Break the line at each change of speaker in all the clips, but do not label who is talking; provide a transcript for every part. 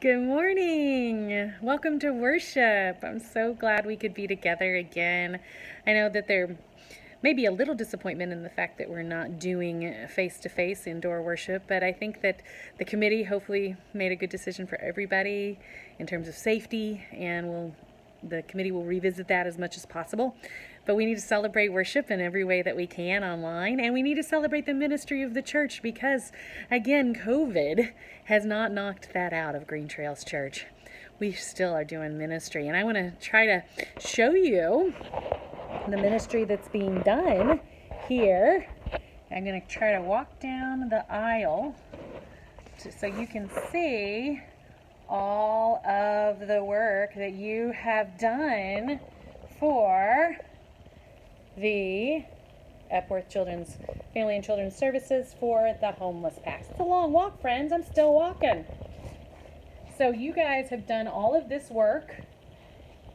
Good morning. Welcome to worship. I'm so glad we could be together again. I know that there may be a little disappointment in the fact that we're not doing face to face indoor worship, but I think that the committee hopefully made a good decision for everybody in terms of safety, and we'll the committee will revisit that as much as possible. But we need to celebrate worship in every way that we can online, and we need to celebrate the ministry of the church because, again, COVID has not knocked that out of Green Trails Church. We still are doing ministry, and I want to try to show you the ministry that's being done here. I'm going to try to walk down the aisle so you can see all of the work that you have done for the Epworth Children's Family and Children's Services for the homeless packs. It's a long walk, friends. I'm still walking. So you guys have done all of this work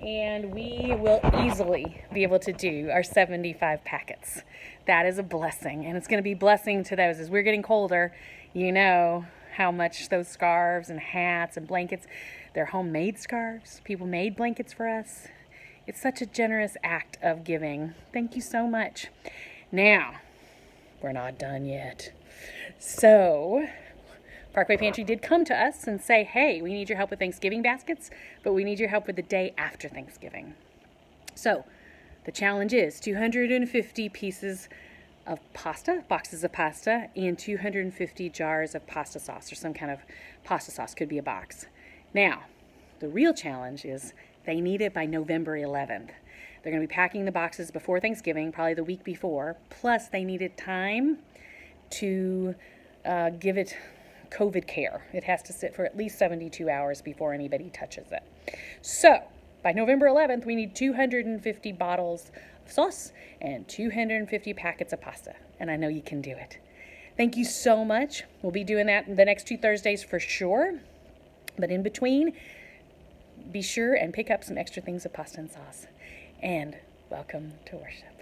and we will easily be able to do our 75 packets. That is a blessing and it's going to be blessing to those as we're getting colder. You know, how much those scarves and hats and blankets, they're homemade scarves. People made blankets for us. It's such a generous act of giving. Thank you so much. Now, we're not done yet. So, Parkway Pantry did come to us and say, hey, we need your help with Thanksgiving baskets, but we need your help with the day after Thanksgiving. So, the challenge is 250 pieces of pasta, boxes of pasta, and 250 jars of pasta sauce or some kind of pasta sauce, could be a box. Now, the real challenge is they need it by November 11th. They're going to be packing the boxes before Thanksgiving, probably the week before, plus they needed time to uh, give it COVID care. It has to sit for at least 72 hours before anybody touches it. So, by November 11th, we need 250 bottles of sauce and 250 packets of pasta. And I know you can do it. Thank you so much. We'll be doing that the next two Thursdays for sure. But in between, be sure and pick up some extra things of pasta and sauce. And welcome to worship.